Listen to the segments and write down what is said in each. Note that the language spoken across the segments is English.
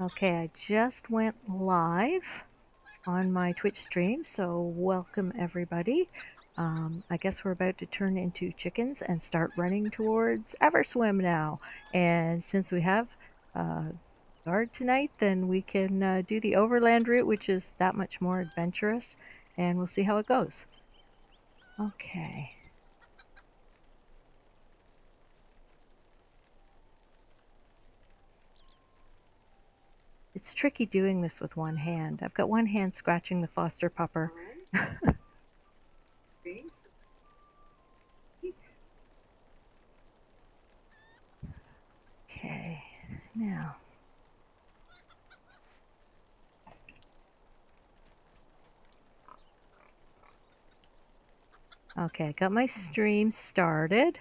Okay, I just went live on my Twitch stream, so welcome everybody. Um, I guess we're about to turn into chickens and start running towards Everswim now. And since we have uh, guard tonight, then we can uh, do the overland route, which is that much more adventurous, and we'll see how it goes. Okay. It's tricky doing this with one hand. I've got one hand scratching the foster pupper. okay, now. Okay, I got my hmm. stream started.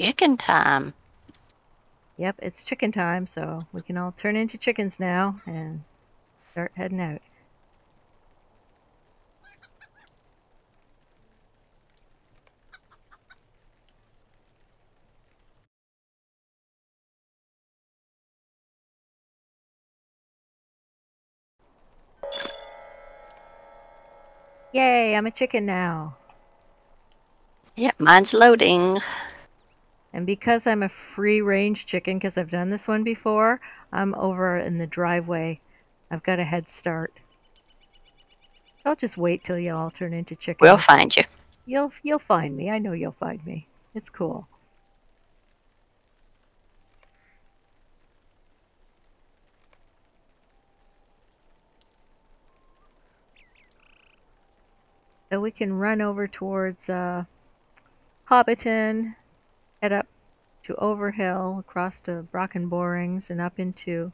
Chicken time. Yep, it's chicken time, so we can all turn into chickens now and start heading out. Yay, I'm a chicken now. Yep, mine's loading. And because I'm a free range chicken, because I've done this one before, I'm over in the driveway. I've got a head start. I'll just wait till you all turn into chickens. We'll find you. You'll you'll find me. I know you'll find me. It's cool. So we can run over towards uh, Hobbiton, head up to Overhill, across to Brockenborings, and up into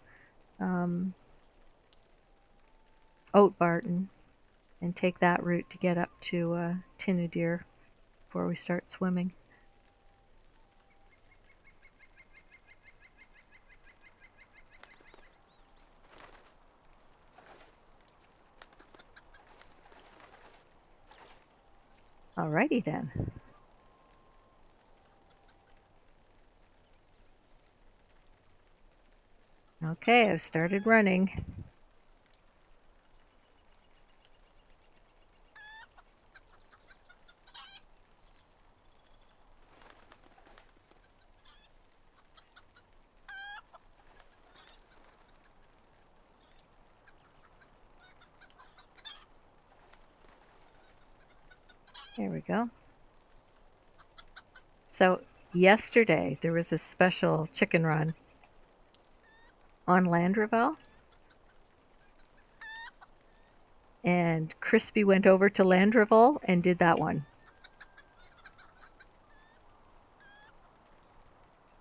um, Oatbarton, and take that route to get up to uh, Tinnudir before we start swimming. Alrighty then. Okay, I've started running. There we go. So, yesterday there was a special chicken run on Landroval. And Cryspea went over to Landroval and did that one.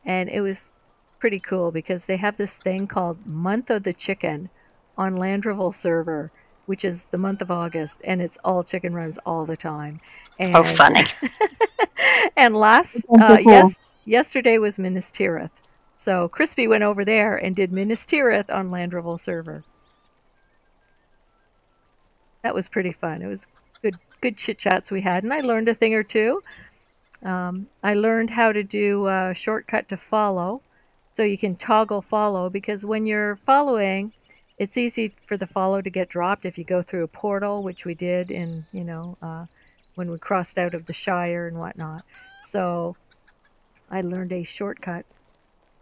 And it was pretty cool because they have this thing called Month of the Chicken on Landroval server, which is the month of August, and it's all chicken runs all the time. And, Oh, funny. and last uh, yes, yesterday was Minas Tirith. So Cryspea went over there and did Minas Tirith on Landroval server. That was pretty fun. It was good good chit chats we had, and I learned a thing or two. Um, I learned how to do a shortcut to follow, so you can toggle follow because when you're following, it's easy for the follow to get dropped if you go through a portal, which we did in you know uh, when we crossed out of the Shire and whatnot. So I learned a shortcut,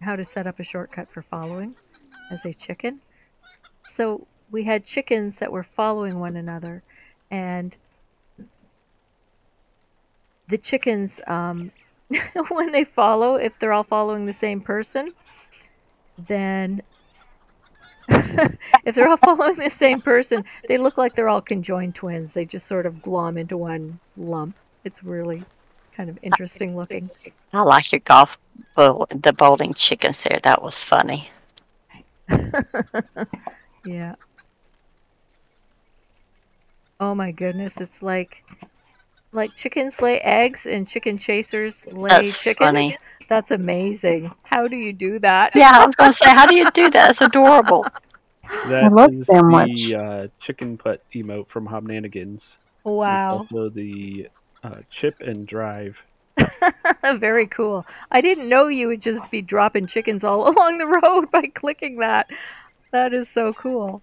how to set up a shortcut for following as a chicken. So we had chickens that were following one another, and the chickens, um, when they follow, if they're all following the same person, then if they're all following the same person, they look like they're all conjoined twins. They just sort of glom into one lump. It's really kind of interesting looking. I like your golf, bowl, the bowling chickens there. That was funny. yeah. Oh my goodness, it's like like chickens lay eggs and chicken chasers lay That's chickens. funny. That's amazing. How do you do that? Yeah, I was going to say, how do you do that? It's adorable. That love is sandwich. the uh, chicken putt emote from Hobnanigans. It's Wow. also the uh, chip and drive. Very cool. I didn't know you would just be dropping chickens all along the road by clicking that. That is so cool.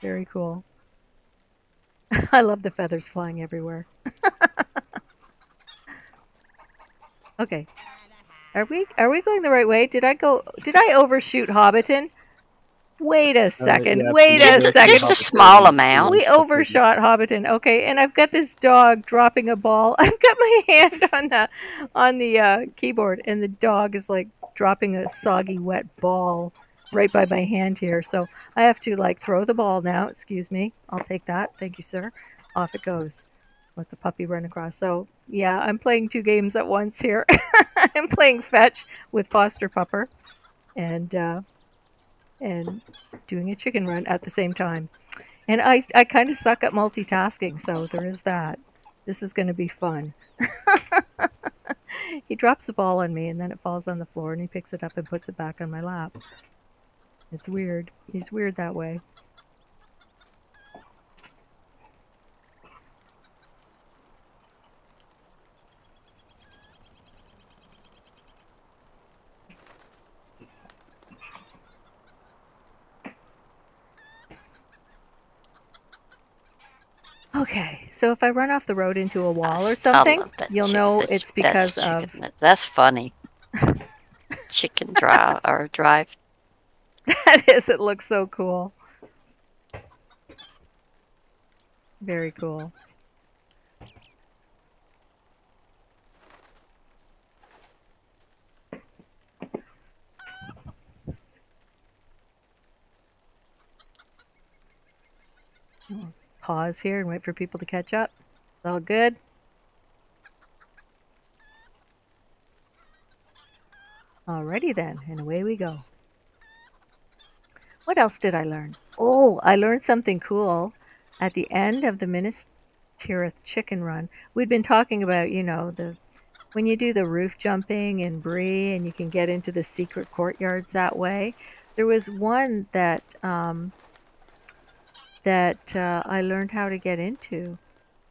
Very cool. I love the feathers flying everywhere. okay. Are we are we going the right way? Did I go did I overshoot Hobbiton? Wait a second. yeah, Wait a Just a- second. just a small amount. We overshot Hobbiton. Okay, and I've got this dog dropping a ball. I've got my hand on the on the uh, keyboard, and the dog is like dropping a soggy, wet ball right by my hand here. So I have to like throw the ball now. Excuse me. I'll take that. Thank you, sir. Off it goes. Let the puppy run across. So yeah, I'm playing two games at once here. I'm playing fetch with Foster Pupper, and uh, and doing a chicken run at the same time. And I, I kind of suck at multitasking, so there is that. This is going to be fun. he drops the ball on me, and then it falls on the floor, and he picks it up and puts it back on my lap. It's weird. He's weird that way. Okay, so if I run off the road into a wall or something, you'll know that's- it's because that's of chicken. That's funny. chicken drive or drive. That is, it looks so cool. Very cool. Pause here and wait for people to catch up. It's all good. Alrighty then, and away we go. What else did I learn? Oh, I learned something cool at the end of the Minas Tirith chicken run. We'd been talking about, you know, the when you do the roof jumping in Bree and you can get into the secret courtyards that way. There was one that um, that uh, I learned how to get into.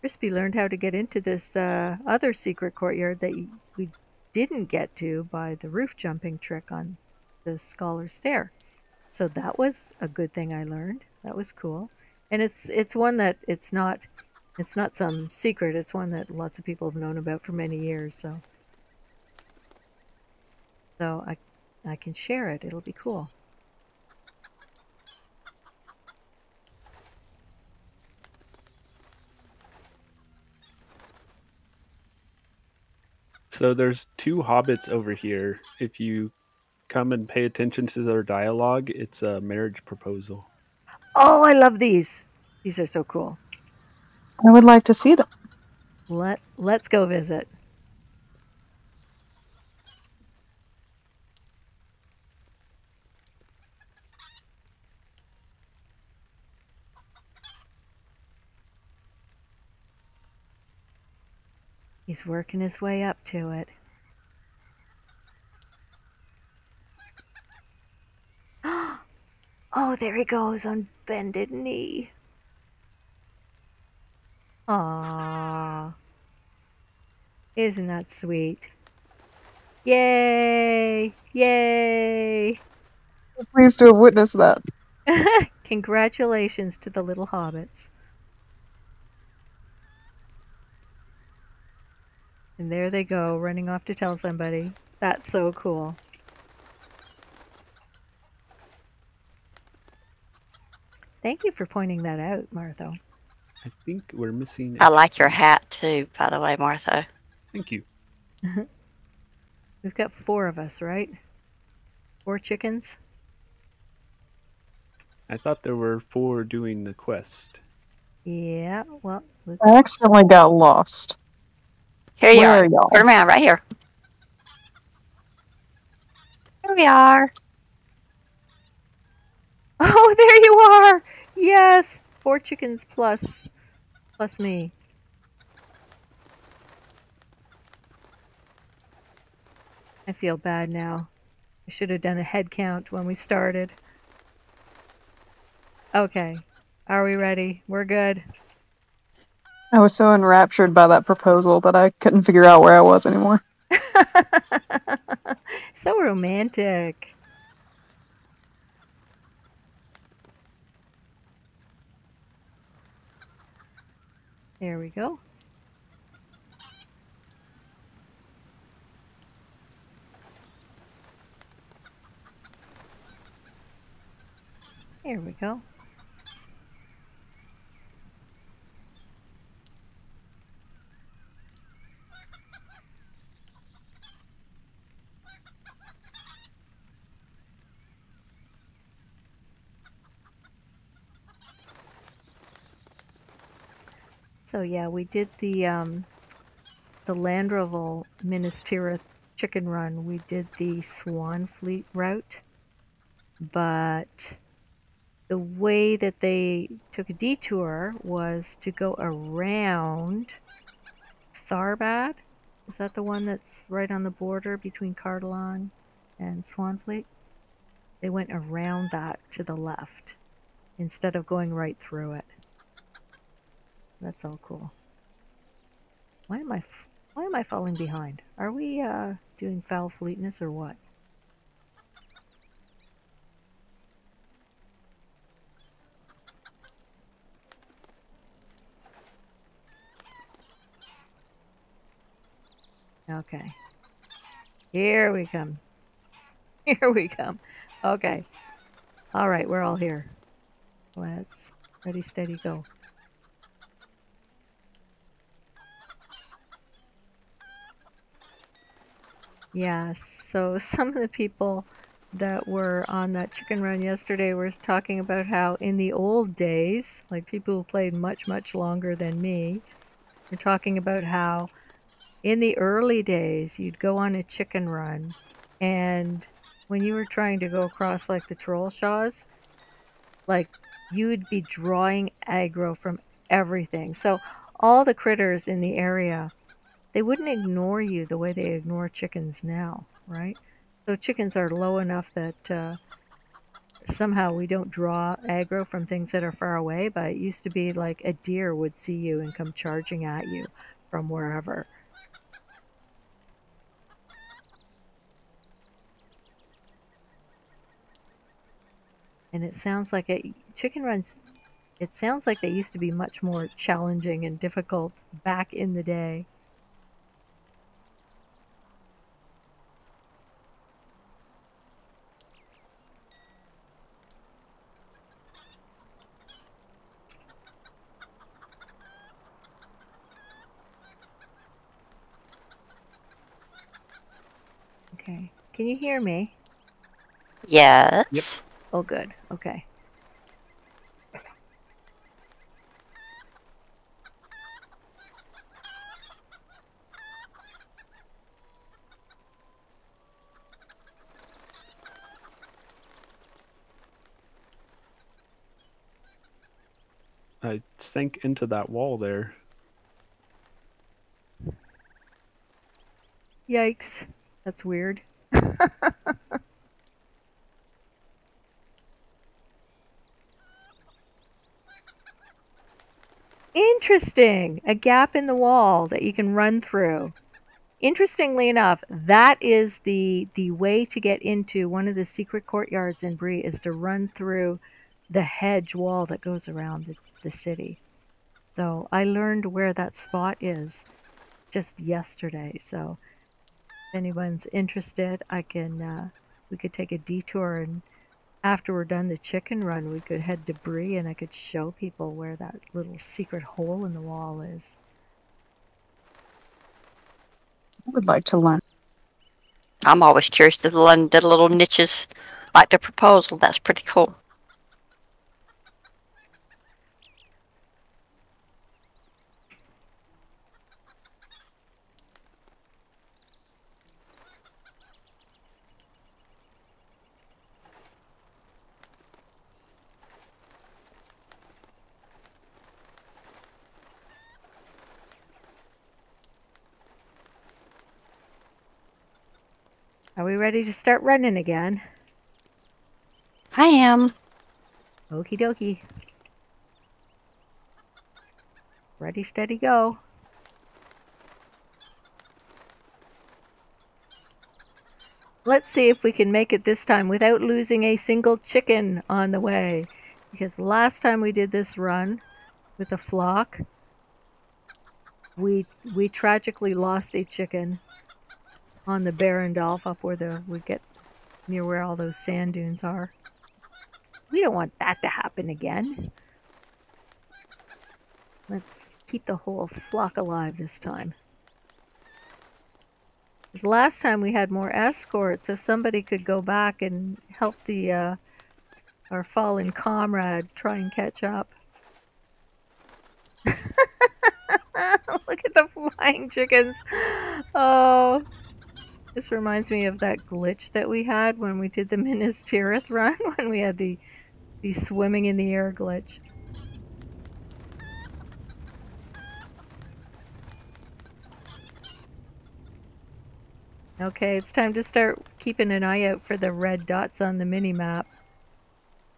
Cryspea learned how to get into this uh, other secret courtyard that we didn't get to by the roof jumping trick on the scholar stair. So that was a good thing I learned. That was cool. And it's it's one that it's not it's not some secret. It's one that lots of people have known about for many years, so so I I can share it. It'll be cool. So there's two hobbits over here. If you come and pay attention to their dialogue, it's a marriage proposal. Oh, I love these. These are so cool. I would like to see them. Let let's go visit. He's working his way up to it. Oh, there he goes on bended knee. Aww. Isn't that sweet? Yay! Yay! Pleased to have witnessed that. Congratulations to the little hobbits. And there they go, running off to tell somebody. That's so cool. Thank you for pointing that out, Martho. I think we're missing. I like your hat too, by the way, Martho. Thank you. We've got four of us, right? Four chickens? I thought there were four doing the quest. Yeah, well, I accidentally got lost. Here you Where are. are y'all? Turn around right here. Here we are. Oh, there you are! Yes! Four chickens plus plus me. I feel bad now. I should have done a head count when we started. Okay. Are we ready? We're good. I was so enraptured by that proposal that I couldn't figure out where I was anymore. so romantic. There we go. There we go. So yeah, we did the um, the Landroval Minas Tirith chicken run. We did the Swanfleet route, but the way that they took a detour was to go around Tharbad. Is that the one that's right on the border between Cardolan and Swanfleet? They went around that to the left instead of going right through it. That's all cool. Why am I why am I falling behind? Are we uh, doing foul fleetness or what? Okay. Here we come. Here we come. Okay. All right, we're all here. Let's ready, steady, go. Yeah, so some of the people that were on that chicken run yesterday were talking about how in the old days, like people who played much, much longer than me, were talking about how in the early days you'd go on a chicken run and when you were trying to go across like the Trollshaws, like you would be drawing aggro from everything. So all the critters in the area they wouldn't ignore you the way they ignore chickens now, right? So chickens are low enough that uh, somehow we don't draw aggro from things that are far away, but it used to be like a deer would see you and come charging at you from wherever. And it sounds like a chicken runs it sounds like they used to be much more challenging and difficult back in the day. Okay. Can you hear me? Yes. Oh, good. Okay. I sank into that wall there. Yikes. That's weird. Interesting. A gap in the wall that you can run through. Interestingly enough, that is the the way to get into one of the secret courtyards in Bree is to run through the hedge wall that goes around the, the city. So I learned where that spot is just yesterday. So anyone's interested, I can uh, we could take a detour and after we're done the chicken run, we could head to Bree and I could show people where that little secret hole in the wall is. I would like to learn. I'm always curious to learn the little niches like the proposal. That's pretty cool. Ready to start running again? I am. Okie dokie. Ready, steady, go. Let's see if we can make it this time without losing a single chicken on the way. Because last time we did this run with a flock, we we tragically lost a chicken on the Barandalf up where the we get near where all those sand dunes are. We don't want that to happen again. Let's keep the whole flock alive this time. last time we had more escorts, so somebody could go back and help the uh, our fallen comrade try and catch up. Look at the flying chickens. Oh, this reminds me of that glitch that we had when we did the Minas Tirith run, when we had the the swimming in the air glitch. Okay, it's time to start keeping an eye out for the red dots on the mini map.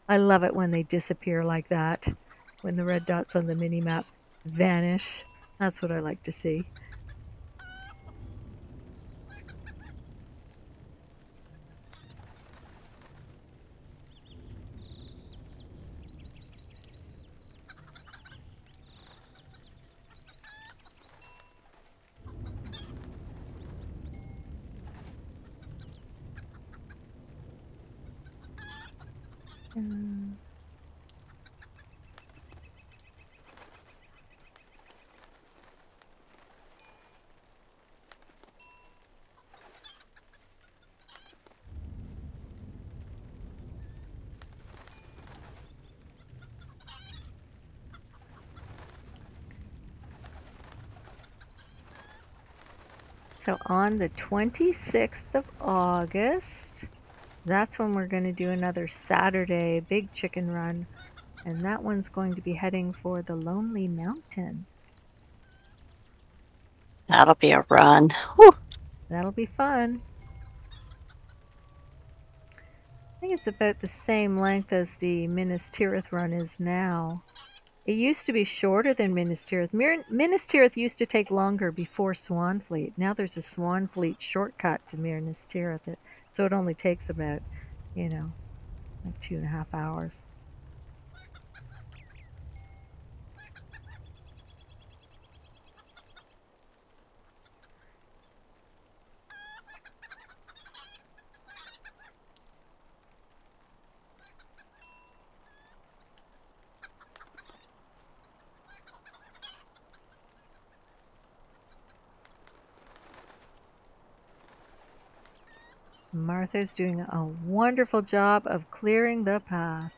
I love it when they disappear like that. When the red dots on the mini map vanish. That's what I like to see. On the 26th of August, that's when we're going to do another Saturday big chicken run. And that one's going to be heading for the Lonely Mountain. That'll be a run. That'll be fun. I think it's about the same length as the Minas Tirith run is now. It used to be shorter than. Minas Tirith used to take longer before Swanfleet. Now there's a Swanfleet shortcut to Minas Tirith, so it only takes about, you know, like two and a half hours. Martho's doing a wonderful job of clearing the path,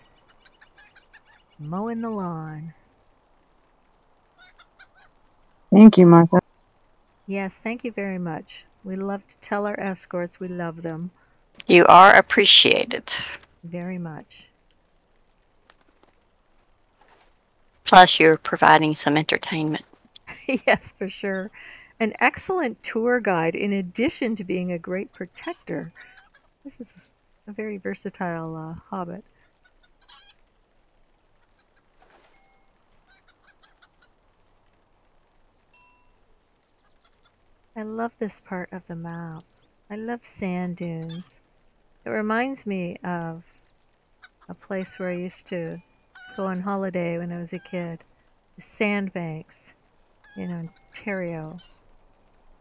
mowing the lawn. Thank you, Martha. Yes, thank you very much. We love to tell our escorts we love them You are appreciated. very much. Plus, you're providing some entertainment. yes, for sure. An excellent tour guide in addition to being a great protector. This is a very versatile uh, hobbit. I love this part of the map. I love sand dunes. It reminds me of a place where I used to go on holiday when I was a kid. The Sandbanks in Ontario,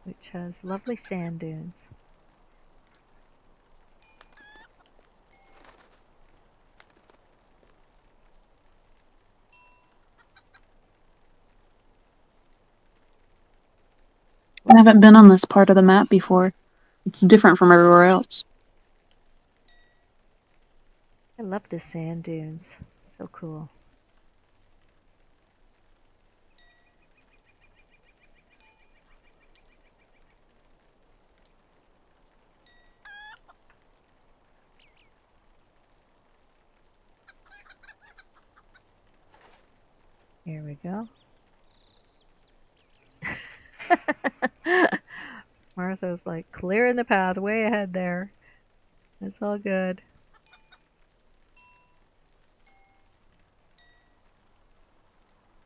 which has lovely sand dunes. I haven't been on this part of the map before. It's different from everywhere else. I love the sand dunes. So cool. Here we go. Martho's like clearing the path way ahead there. It's all good.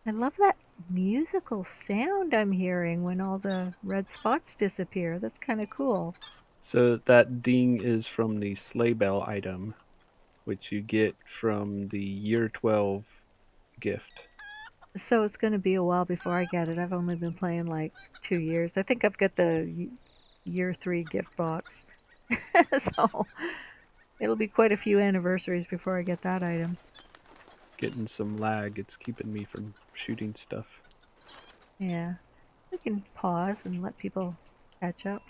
I love that musical sound I'm hearing when all the red spots disappear. That's kind of cool. So that ding is from the sleigh bell item, which you get from the year 12 gift. So it's going to be a while before I get it. I've only been playing like two years. I think I've got the year three gift box. so it'll be quite a few anniversaries before I get that item. Getting some lag, it's keeping me from shooting stuff. Yeah. We can pause and let people catch up.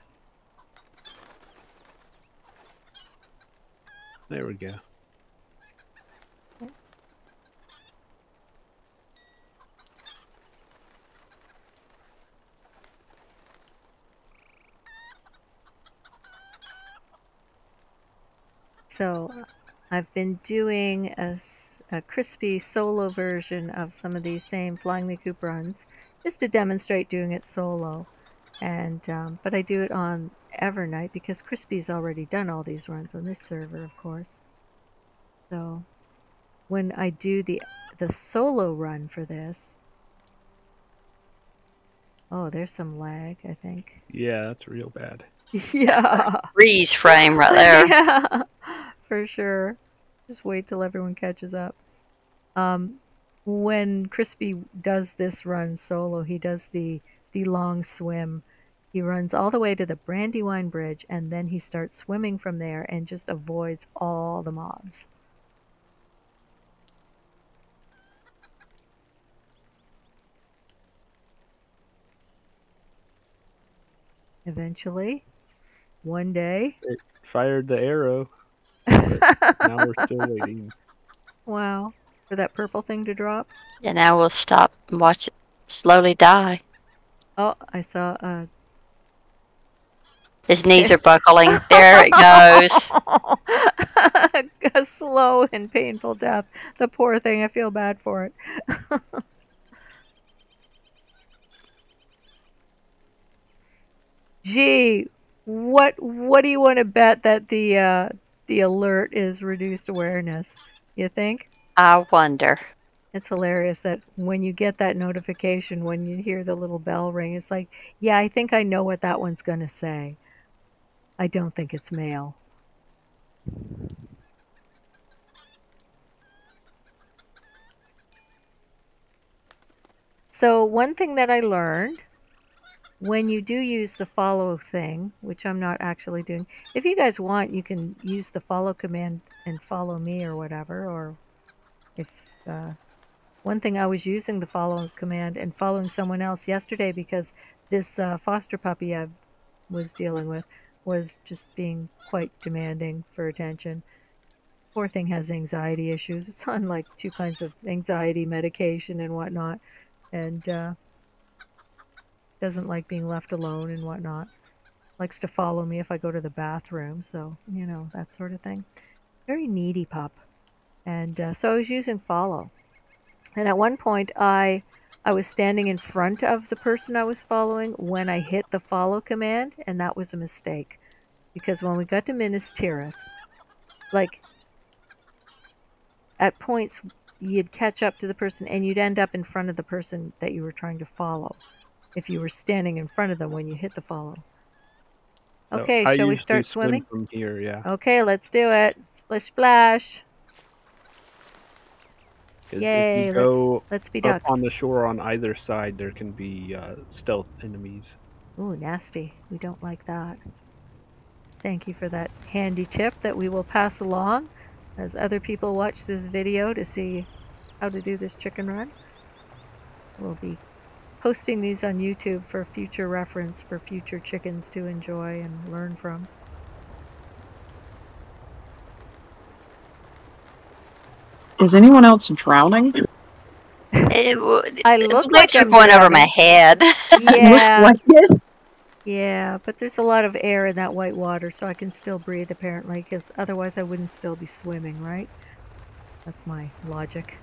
There we go. So I've been doing a, a, crispy solo version of some of these same Flying the Coop runs just to demonstrate doing it solo. And um, but I do it on Evernight because Cryspea's already done all these runs on this server, of course. So when I do the the solo run for this, oh, there's some lag, I think. Yeah, that's real bad. yeah. Freeze frame right there. yeah, for sure. Just wait till everyone catches up. Um, when Cryspea does this run solo, he does the the long swim. He runs all the way to the Brandywine Bridge, and then he starts swimming from there and just avoids all the mobs. Eventually, one day, It fired the arrow. Now we're still waiting. wow, for that purple thing to drop. And now we'll stop and watch it slowly die. Oh, I saw uh His knees are buckling. There it goes. a slow and painful death. The poor thing, I feel bad for it. Gee, what what do you want to bet that the uh the alert is reduced awareness? You think? I wonder. It's hilarious that when you get that notification, when you hear the little bell ring, it's like, yeah, I think I know what that one's going to say. I don't think it's mail. So, one thing that I learned when you do use the follow thing, which I'm not actually doing, if you guys want, you can use the follow command and follow me or whatever, or if uh, one thing I was using the follow command and following someone else yesterday because this uh, foster puppy I was dealing with was just being quite demanding for attention. Poor thing has anxiety issues. It's on like two kinds of anxiety medication and whatnot, and uh, doesn't like being left alone and whatnot. Likes to follow me if I go to the bathroom, so you know that sort of thing. Very needy pup, and uh, so I was using follow. And at one point, I I was standing in front of the person I was following when I hit the follow command, and that was a mistake. Because when we got to Minas Tirith, like at points you'd catch up to the person and you'd end up in front of the person that you were trying to follow if you were standing in front of them when you hit the follow. Okay, shall we start swim swimming? from here? Yeah, Okay, let's do it. Splish splash. Yay, let's- go Let's be up ducks. on the shore on either side, there can be uh, stealth enemies. Ooh, nasty. We don't like that. Thank you for that handy tip that we will pass along as other people watch this video to see how to do this chicken run. We'll be posting these on YouTube for future reference for future chickens to enjoy and learn from. Is anyone else drowning? It, w- I look boats like are I'm going over my head. Yeah, Looks like it. yeah, but there's a lot of air in that white water, so I can still breathe apparently, because otherwise I wouldn't still be swimming, right? That's my logic.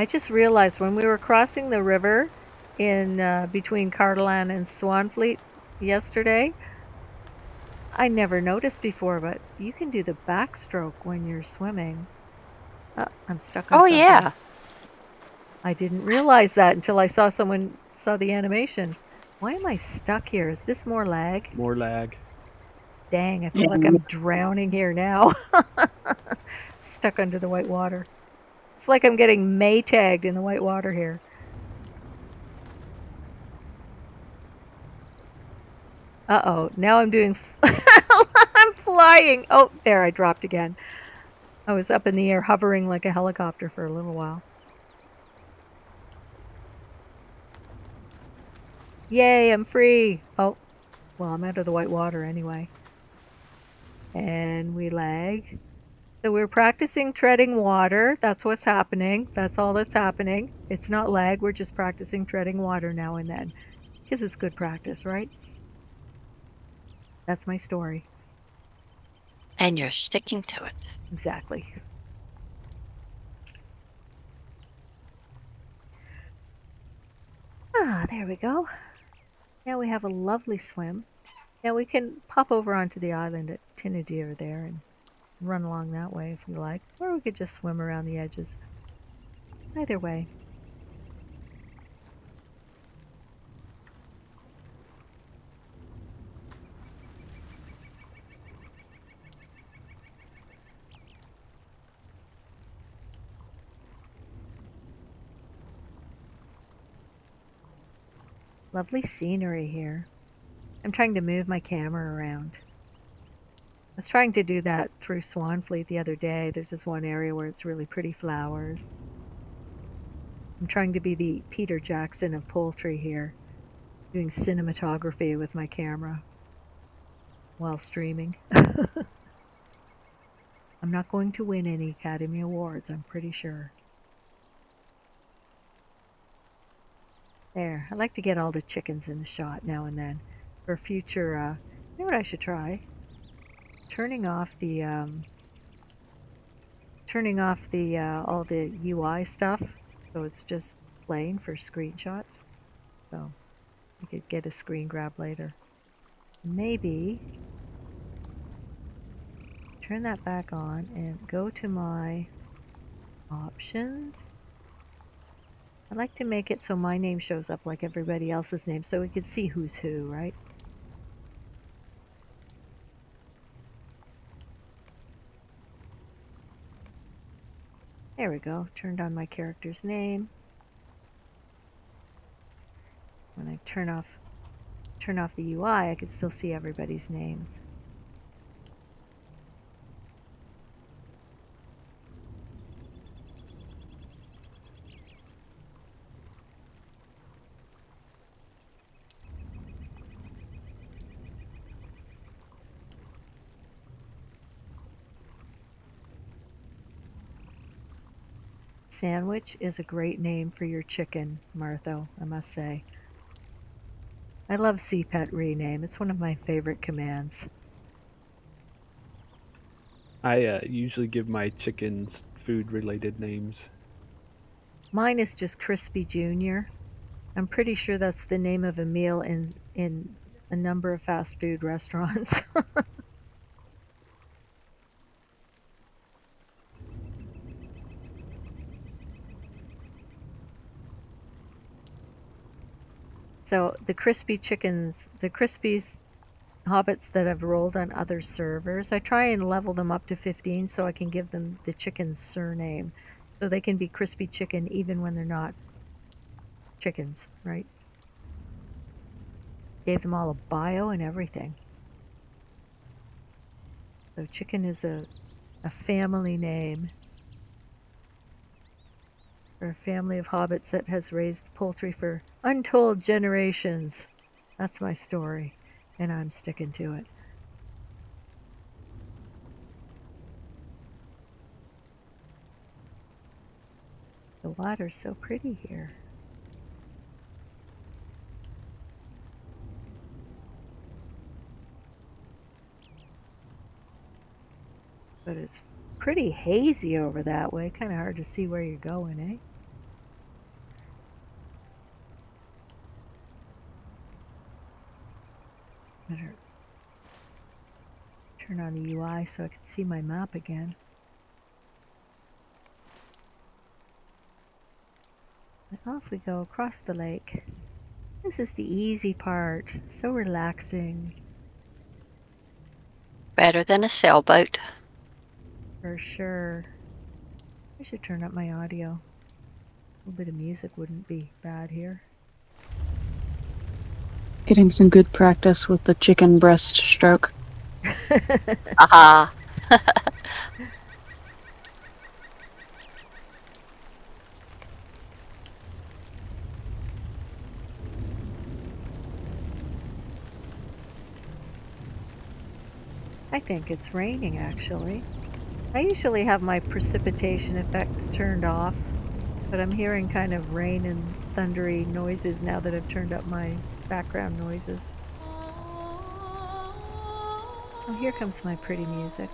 I just realized when we were crossing the river in uh, between Cardolan and Swanfleet yesterday, I never noticed before, but you can do the backstroke when you're swimming. Uh, I'm stuck on Oh something. yeah. I didn't realize that until I saw someone saw the animation. Why am I stuck here? Is this more lag? More lag. Dang, I feel like I'm drowning here now. stuck under the white water. It's like I'm getting May tagged in the white water here. Uh oh, now I'm doing. I'm flying. Oh, there, I dropped again. I was up in the air hovering like a helicopter for a little while. Yay, I'm free. Oh, well, I'm out of the white water anyway. And we lag. So we're practicing treading water. That's what's happening. That's all that's happening. It's not lag. We're just practicing treading water now and then. Because it's good practice, right? That's my story. And you're sticking to it. Exactly. Ah, there we go. Now we have a lovely swim. Now we can pop over onto the island at Tinnudir there and run along that way if we like. Or we could just swim around the edges. Either way. Lovely scenery here. I'm trying to move my camera around. I was trying to do that through Swanfleet the other day. There's this one area where it's really pretty flowers. I'm trying to be the Peter Jackson of poultry here, doing cinematography with my camera while streaming. I'm not going to win any Academy Awards, I'm pretty sure. There, I like to get all the chickens in the shot now and then for future. Uh, you know what I should try? Turning off the um, turning off the uh, all the UI stuff, so it's just plain for screenshots. So you could get a screen grab later. Maybe turn that back on and go to my options. I'd like to make it so my name shows up like everybody else's name so we can see who's who, right? There we go. Turned on my character's name. When I turn off turn off the UI, I can still see everybody's names. Sandwich is a great name for your chicken, Martho, I must say. I love CPET rename. It's one of my favorite commands. I uh, usually give my chickens food related names. Mine is just Crispy Junior. I'm pretty sure that's the name of a meal in in a number of fast food restaurants. so the crispy chickens, the crispies hobbits that have rolled on other servers, I try and level them up to 15 so I can give them the chicken's surname. So they can be crispy chicken even when they're not chickens, right? Gave them all a bio and everything. So chicken is a, a family name. For a family of hobbits that has raised poultry for untold generations. That's my story, and I'm sticking to it. The water's so pretty here. But it's pretty hazy over that way. Kind of hard to see where you're going, eh? Better Turn on the UI so I can see my map again. And off we go across the lake. This is the easy part. So relaxing. Better than a sailboat. For sure. I should turn up my audio. A little bit of music wouldn't be bad here. Getting some good practice with the chicken breast stroke. Aha. I think it's raining actually. I usually have my precipitation effects turned off, but I'm hearing kind of rain and thundery noises now that I've turned up my background noises. Oh, here comes my pretty music.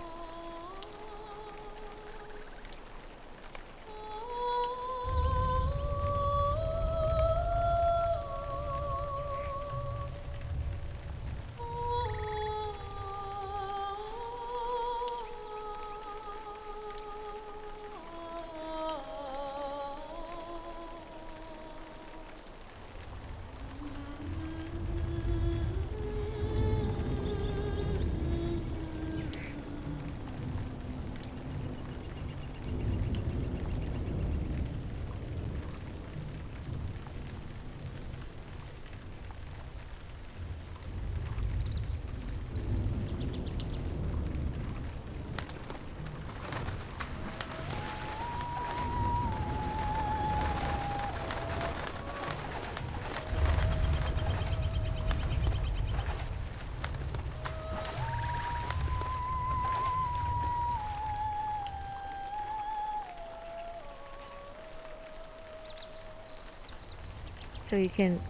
So you can,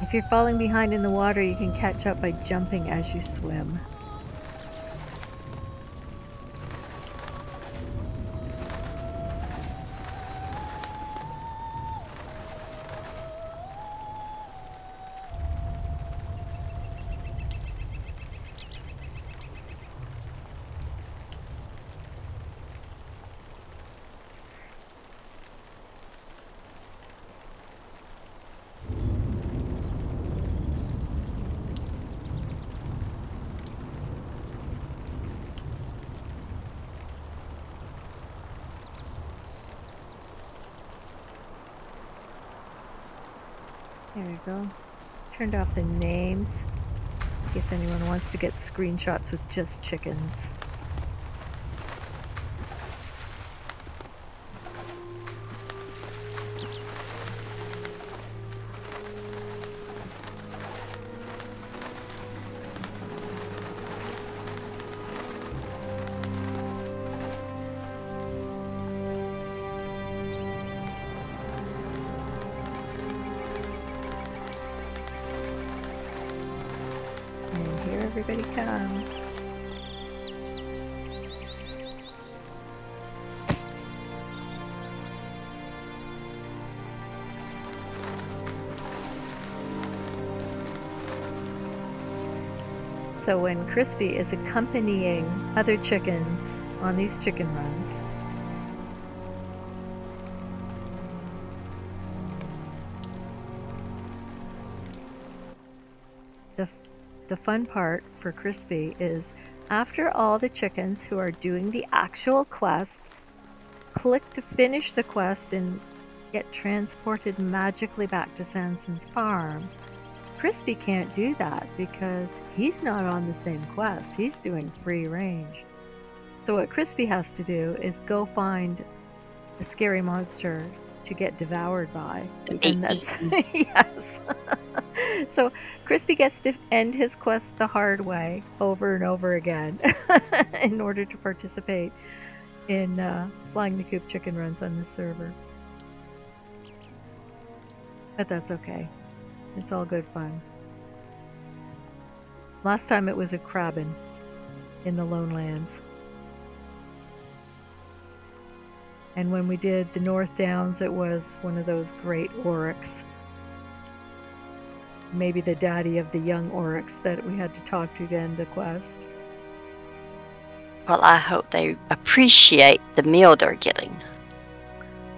if you're falling behind in the water, you can catch up by jumping as you swim. Turned off the names. In case anyone wants to get screenshots with just chickens. Everybody comes. So when Cryspea is accompanying other chickens on these chicken runs, fun part for Cryspea is after all the chickens who are doing the actual quest click to finish the quest and get transported magically back to Sanson's farm. Cryspea can't do that because he's not on the same quest. He's doing free range. So what Cryspea has to do is go find a scary monster to get devoured by. And that's yes. so Cryspea gets to end his quest the hard way over and over again in order to participate in uh, flying the coop chicken runs on this server. But that's okay. It's all good fun. Last time it was a crebain in the Lone Lands. And when we did the North Downs, it was one of those great oryx. Maybe the daddy of the young oryx that we had to talk to to end the quest. Well, I hope they appreciate the meal they're getting.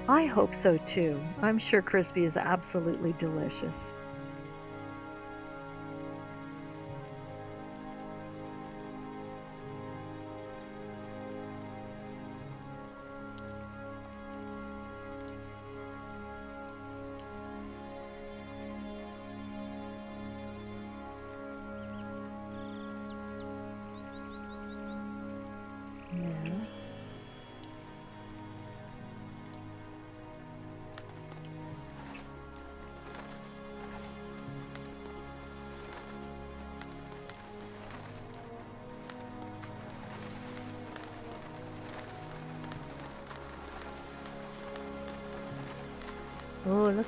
I hope so too. I'm sure crispy is absolutely delicious.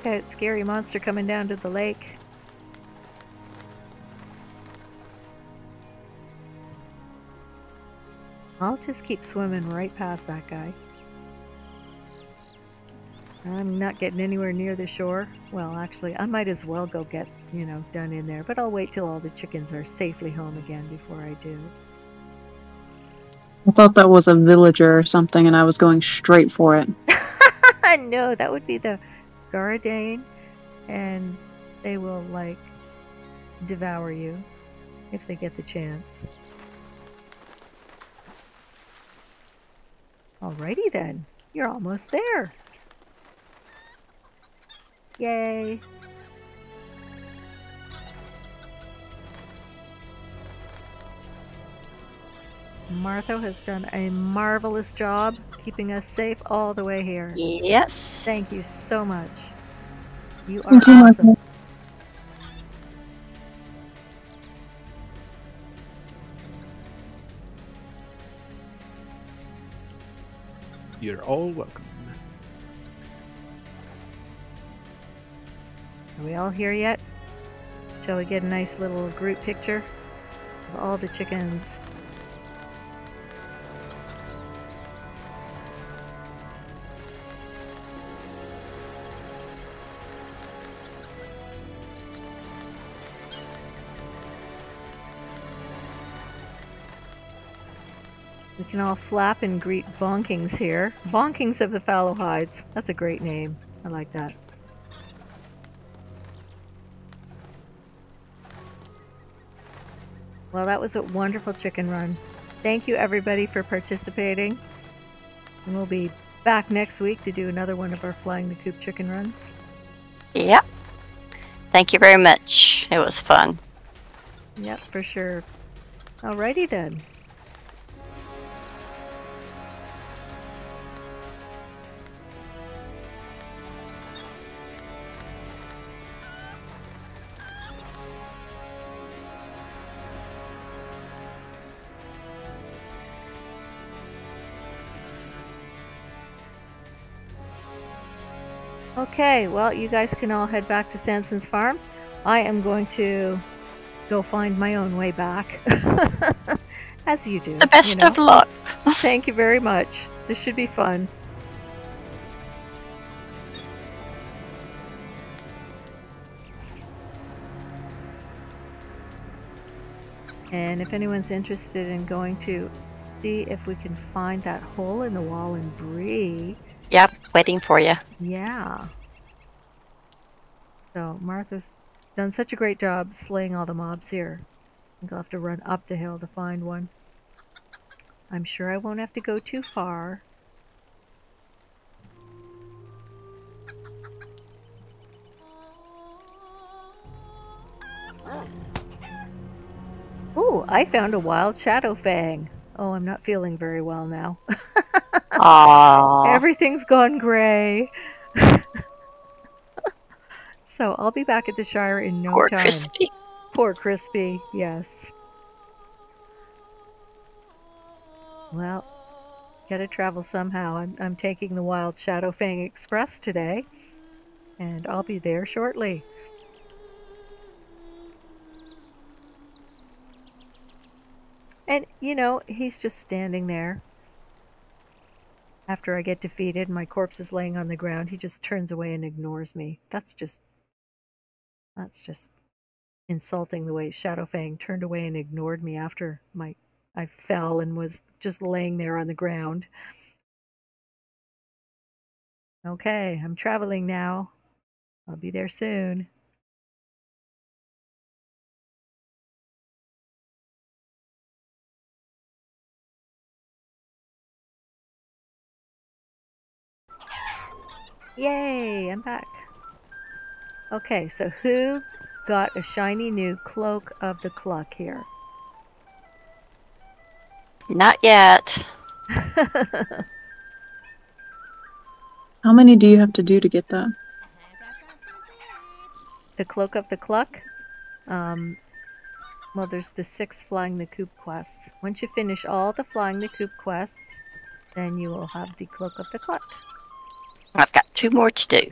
That scary monster coming down to the lake. I'll just keep swimming right past that guy. I'm not getting anywhere near the shore. Well, actually, I might as well go get, you know, done in there, but I'll wait till all the chickens are safely home again before I do. I thought that was a villager or something, and I was going straight for it. no, that would be the Gauradan, and they will, like, devour you if they get the chance. Alrighty then, you're almost there. Yay. Martho has done a marvelous job keeping us safe all the way here. Yes. Thank you so much. You are Thank awesome. Martho. You're all welcome. Are we all here yet? Shall we get a nice little group picture of all the chickens? Can all flap and greet Bonkings here. Bonkings of the Fallohides. That's a great name. I like that. Well, that was a wonderful chicken run. Thank you, everybody, for participating. And we'll be back next week to do another one of our Flying the Coop chicken runs. Yep. Thank you very much. It was fun. Yep, for sure. Alrighty then. Okay, well, you guys can all head back to Sanson's farm. I am going to go find my own way back. As you do. The best you know. of luck. Thank you very much. This should be fun. And if anyone's interested in going to see if we can find that hole in the wall in Bree, Yep, waiting for you. yeah. So Martho's done such a great job slaying all the mobs here. I think I'll have to run up the hill to find one. I'm sure I won't have to go too far. Ooh, I found a wild shadow fang. Oh, I'm not feeling very well now. Aww. Everything's gone gray. so I'll be back at the Shire in no Poor time. Poor Cryspea. Poor Cryspea, yes. Well, gotta travel somehow. I'm, I'm taking the Wild Shadowfang Express today, and I'll be there shortly. And, you know, he's just standing there. After I get defeated, my corpse is laying on the ground. He just turns away and ignores me. That's just. That's just insulting the way Shadowfang turned away and ignored me after my I fell and was just laying there on the ground. Okay, I'm traveling now. I'll be there soon. Yay, I'm back. Okay, so who got a shiny new cloak of the cluck here? Not yet. How many do you have to do to get that? the cloak of the cluck. Um, well, there's the six flying the coop quests. Once you finish all the flying the coop quests, then you will have the cloak of the cluck. I've got two more to do.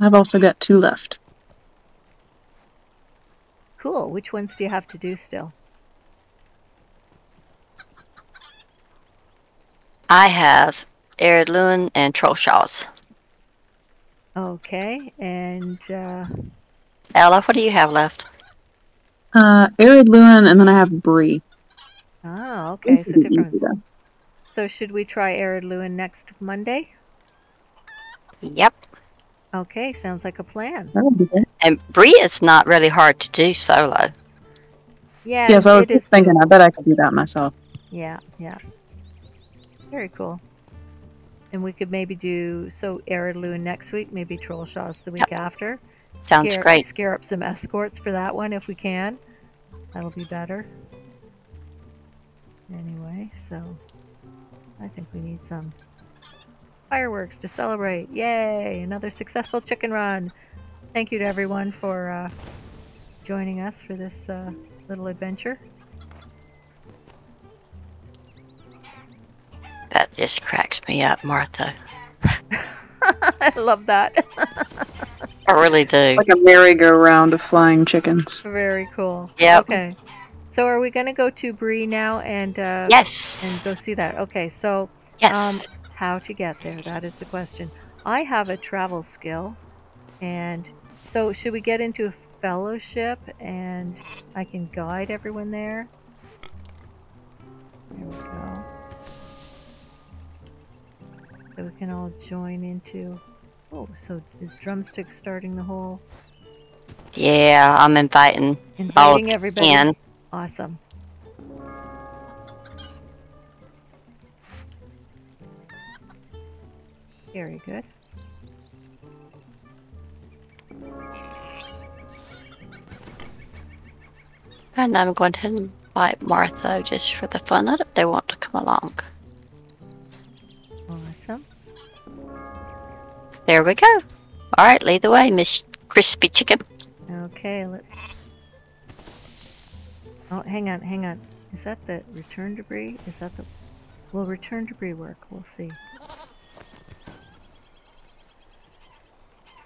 I've also got two left. Cool. Which ones do you have to do still? I have Ered Luin and Trollshaws. Okay, and uh, Ella, what do you have left? Uh, Ered Luin, and then I have Bree. oh, okay, so different. ones. So should we try Ered Luin next Monday? Yep. Okay, sounds like a plan. That would be good. And Bree is not really hard to do solo. Yeah, Yes, I was just thinking. I bet I could do that myself. Yeah, yeah. Very cool. And we could maybe do so Ered Luin next week, maybe Trollshaws the week after. Sounds scare, great. Scare up some escorts for that one if we can. That'll be better. Anyway, so I think we need some fireworks to celebrate. Yay! Another successful chicken run. Thank you to everyone for uh, joining us for this uh, little adventure. That just cracks me up, Martho. I love that. I really do. Like a merry-go-round of flying chickens. Very cool. Yeah. Okay. So are we gonna go to Bree now and uh, Yes. And go see that? Okay. So Yes. um, how to get there? That is the question. I have a travel skill, and so should we get into a fellowship and I can guide everyone there? There we go. So we can all join into. Oh, so is drumstick starting the whole yeah, I'm inviting inviting everybody? Ann. Awesome. Very good. And I'm going to invite Martho just for the fun of it if they want to come along. Awesome. There we go. All right, lead the way, Miss Cryspea Chicken. Okay, let's. Oh, hang on, hang on. Is that the return to Bree? Is that the. Will return to Bree work? We'll see.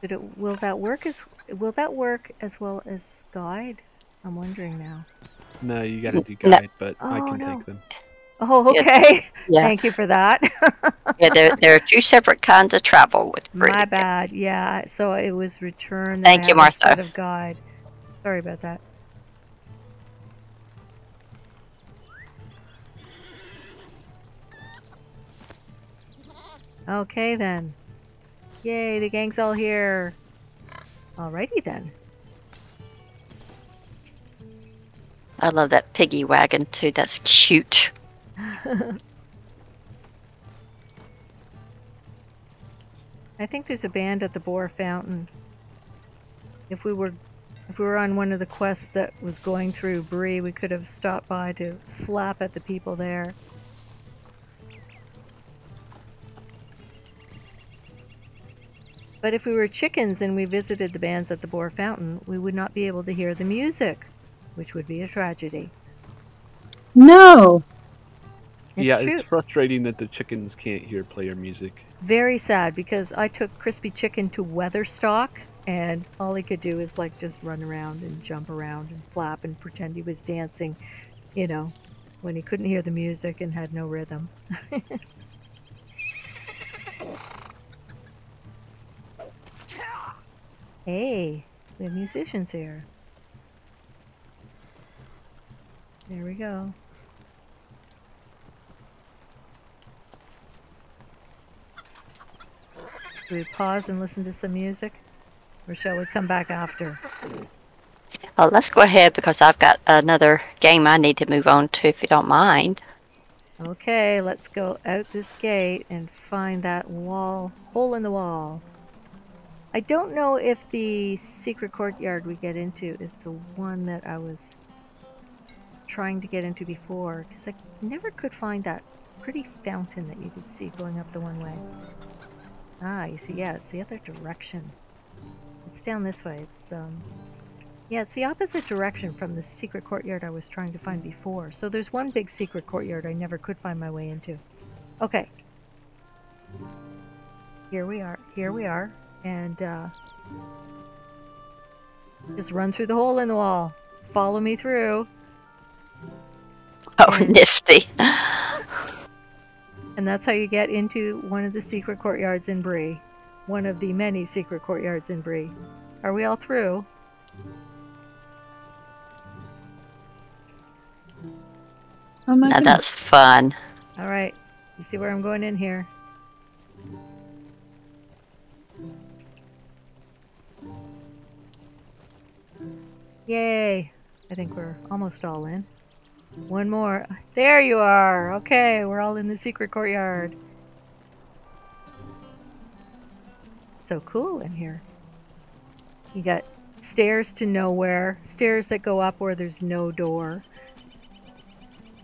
Did it? Will that work as? Will that work as well as guide? I'm wondering now. No, you gotta do No. guide, but I Oh, can no. take them. Oh, Yeah. okay. Yeah. Thank you for that. yeah, there, there are two separate kinds of travel with Bree. My bad. Yeah. So it was return. Thank you, Martho. Instead of guide. Sorry about that. Okay then. Yay, the gang's all here. Alrighty then. I love that piggy wagon too. That's cute. I think there's a band at the Boar Fountain. If we were if we were on one of the quests that was going through Bree, we could have stopped by to flap at the people there. But if we were chickens and we visited the bands at the Boar Fountain, we would not be able to hear the music, which would be a tragedy. No. It's yeah, true. it's frustrating that the chickens can't hear player music. very sad because I took Cryspea Chicken to Weatherstock and all he could do is like just run around and jump around and flap and pretend he was dancing, you know, when he couldn't hear the music and had no rhythm. Hey, we have musicians here. There we go. Should we pause and listen to some music? Or shall we come back after? Oh, let's go ahead because I've got another game I need to move on to if you don't mind. Okay, let's go out this gate and find that wall, hole in the wall. I don't know if the secret courtyard we get into is the one that I was trying to get into before, because I never could find that pretty fountain that you could see going up the one way. Ah, you see, yeah, it's the other direction. It's down this way. It's, um, yeah, it's the opposite direction from the secret courtyard I was trying to find before. So there's one big secret courtyard I never could find my way into. Okay. Here we are. Here we are. And, uh, just run through the hole in the wall. Follow me through. Oh, nifty. And that's how you get into one of the secret courtyards in Bree. One of the many secret courtyards in Bree. Are we all through? Oh my Now goodness. that's fun. Alright. You see where I'm going in here? Yay! I think we're almost all in. One more. There you are! Okay, we're all in the secret courtyard. So cool in here. You got stairs to nowhere, stairs that go up where there's no door.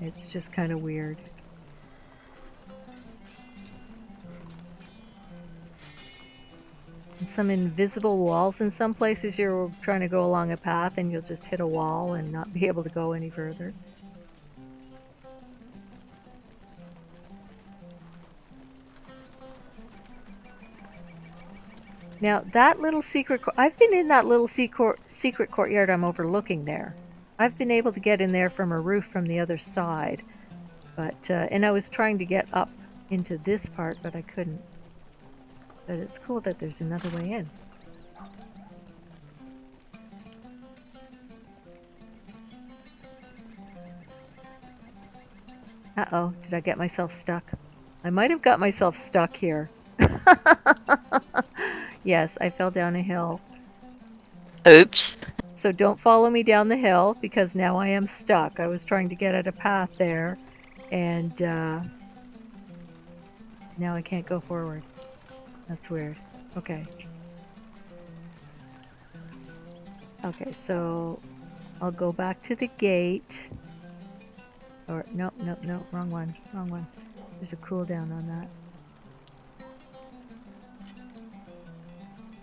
It's just kind of weird. Some invisible walls in some places you're trying to go along a path and you'll just hit a wall and not be able to go any further. Now that little secret, I've been in that little secret secret courtyard I'm overlooking there. I've been able to get in there from a roof from the other side, but uh, and I was trying to get up into this part, but I couldn't. But it's cool that there's another way in. Uh oh, did I get myself stuck? I might have got myself stuck here. yes, I fell down a hill. Oops. So don't follow me down the hill because now I am stuck. I was trying to get at a path there and uh, now I can't go forward. That's weird. Okay. Okay, so I'll go back to the gate. Or, no, no, no, wrong one, wrong one. There's a cooldown on that.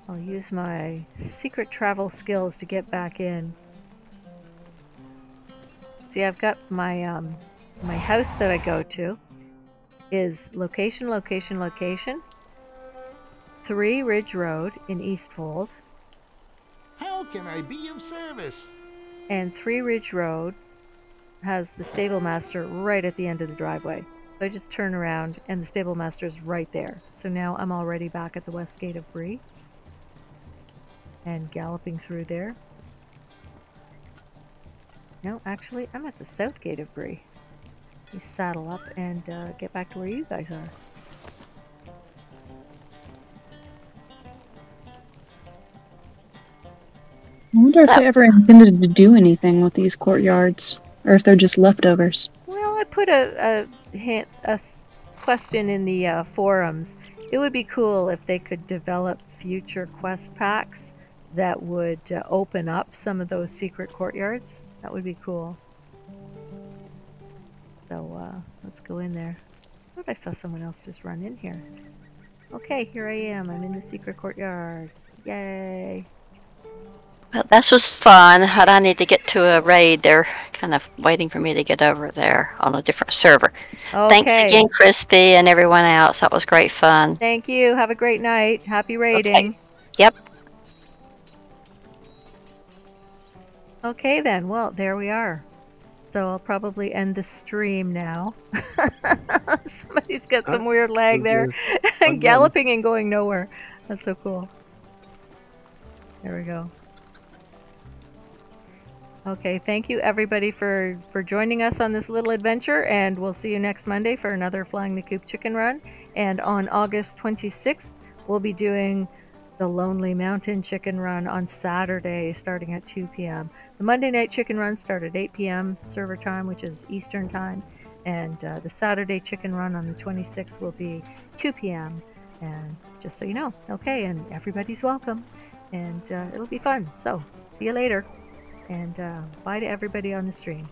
I'll use my secret travel skills to get back in. See, I've got my um, my house that I go to is location, location, location. Three Ridge Road in Eastfold, How can I be of service? and Three Ridge Road has the stable master right at the end of the driveway. So I just turn around and the stable master is right there. So now I'm already back at the west gate of Bree and galloping through there. No, actually, I'm at the south gate of Bree. You saddle up and uh, get back to where you guys are. I wonder if they ever intended to do anything with these courtyards, or if they're just leftovers. Well, I put a, a hint, a question in the uh, forums. It would be cool if they could develop future quest packs that would uh, open up some of those secret courtyards. That would be cool. So uh, let's go in there. I thought I saw someone else just run in here. Okay, here I am. I'm in the secret courtyard. Yay! Well, this was fun, but I need to get to a raid. They're kind of waiting for me to get over there on a different server. Okay. Thanks again, Cryspea, and everyone else. That was great fun. Thank you. Have a great night. Happy raiding. Okay. Yep. Okay then, well, there we are. So I'll probably end the stream now. Somebody's got some Uh, weird lag there. Fun Galloping and going nowhere. That's so cool. There we go. Okay, thank you everybody for for joining us on this little adventure and we'll see you next Monday for another Flying the Coop chicken run and on August 26th we'll be doing the Lonely Mountain Chicken Run on Saturday starting at 2 p.m. The Monday night chicken run start at 8 p.m. server time, which is Eastern time, and uh, the Saturday chicken run on the 26th will be 2 p.m. And just so you know, okay, and everybody's welcome, and uh, it'll be fun. So see you later, and uh, bye to everybody on the stream.